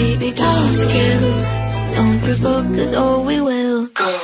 Baby, don't skill Don't provoke us or we will. Go.